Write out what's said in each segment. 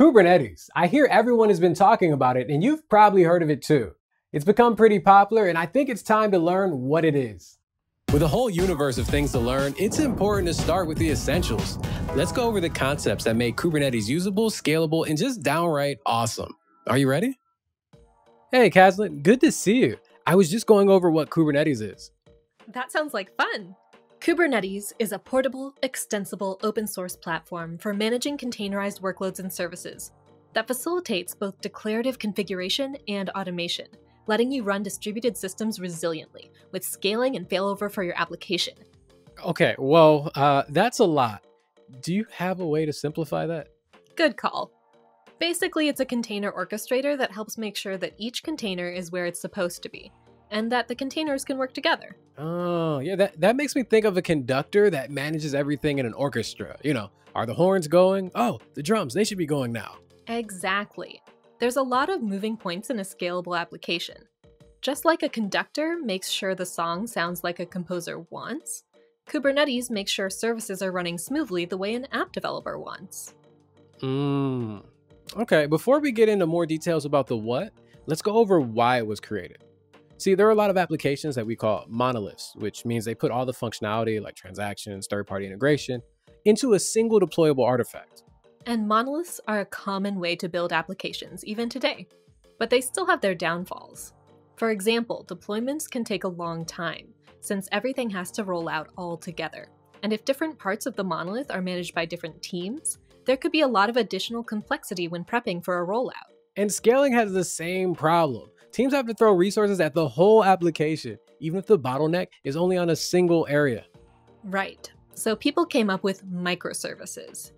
Kubernetes. I hear everyone has been talking about it, and you've probably heard of it too. It's become pretty popular, and I think it's time to learn what it is. With a whole universe of things to learn, it's important to start with the essentials. Let's go over the concepts that make Kubernetes usable, scalable, and just downright awesome. Are you ready? Hey, Kaslin, good to see you. I was just going over what Kubernetes is. That sounds like fun. Kubernetes is a portable, extensible open source platform for managing containerized workloads and services that facilitates both declarative configuration and automation, letting you run distributed systems resiliently with scaling and failover for your application. Okay, well, uh, that's a lot. Do you have a way to simplify that? Good call. Basically, it's a container orchestrator that helps make sure that each container is where it's supposed to be, and that the containers can work together. Oh, yeah, that, that makes me think of a conductor that manages everything in an orchestra. You know, are the horns going? Oh, the drums, they should be going now. Exactly. There's a lot of moving points in a scalable application. Just like a conductor makes sure the song sounds like a composer wants, Kubernetes makes sure services are running smoothly the way an app developer wants. Mm. Okay, before we get into more details about the what, let's go over why it was created. See, there are a lot of applications that we call monoliths, which means they put all the functionality like transactions, third party integration into a single deployable artifact. And monoliths are a common way to build applications even today, but they still have their downfalls. For example, deployments can take a long time, since everything has to roll out all together. And if different parts of the monolith are managed by different teams, there could be a lot of additional complexity when prepping for a rollout. And scaling has the same problem. Teams have to throw resources at the whole application, even if the bottleneck is only on a single area. Right. So people came up with microservices.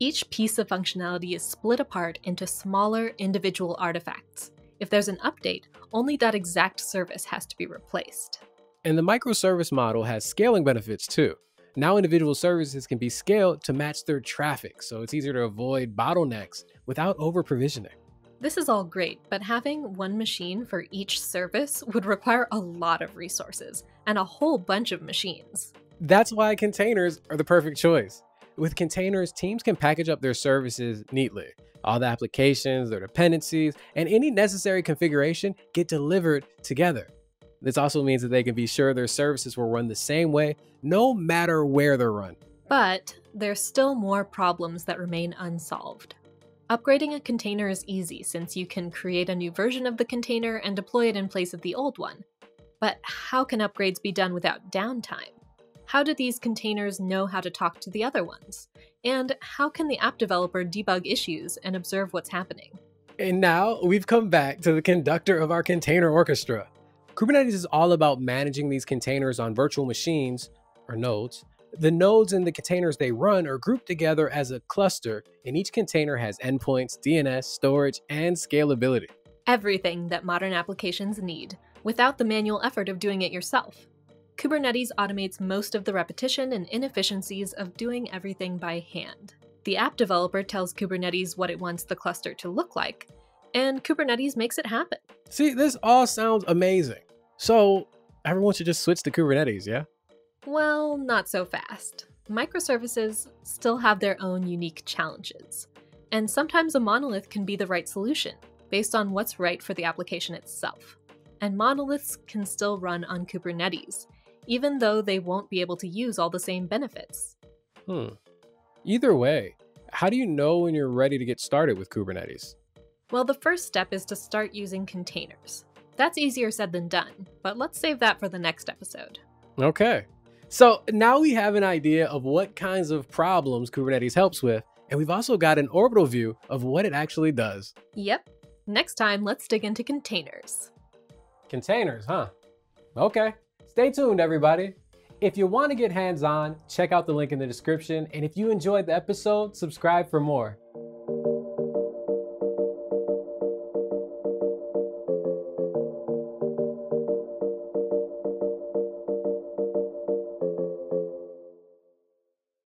Each piece of functionality is split apart into smaller individual artifacts. If there's an update, only that exact service has to be replaced. And the microservice model has scaling benefits too. Now individual services can be scaled to match their traffic, so it's easier to avoid bottlenecks without over provisioning. This is all great, but having one machine for each service would require a lot of resources and a whole bunch of machines. That's why containers are the perfect choice. With containers, teams can package up their services neatly. All the applications, their dependencies, and any necessary configuration get delivered together. This also means that they can be sure their services will run the same way no matter where they're run. But there's still more problems that remain unsolved. Upgrading a container is easy since you can create a new version of the container and deploy it in place of the old one. But how can upgrades be done without downtime? How do these containers know how to talk to the other ones? And how can the app developer debug issues and observe what's happening? And now we've come back to the conductor of our container orchestra. Kubernetes is all about managing these containers on virtual machines, or nodes, the nodes and the containers they run are grouped together as a cluster, and each container has endpoints, DNS, storage, and scalability. Everything that modern applications need, without the manual effort of doing it yourself. Kubernetes automates most of the repetition and inefficiencies of doing everything by hand. The app developer tells Kubernetes what it wants the cluster to look like, and Kubernetes makes it happen. See, this all sounds amazing. So, everyone should just switch to Kubernetes, yeah? Well, not so fast. Microservices still have their own unique challenges, and sometimes a monolith can be the right solution, based on what's right for the application itself. And monoliths can still run on Kubernetes, even though they won't be able to use all the same benefits. Hmm. Either way, how do you know when you're ready to get started with Kubernetes? Well, the first step is to start using containers. That's easier said than done, but let's save that for the next episode. Okay. So now we have an idea of what kinds of problems Kubernetes helps with, and we've also got an orbital view of what it actually does. Yep. Next time, let's dig into containers. Containers, huh? Okay. Stay tuned, everybody. If you want to get hands on, check out the link in the description. And if you enjoyed the episode, subscribe for more.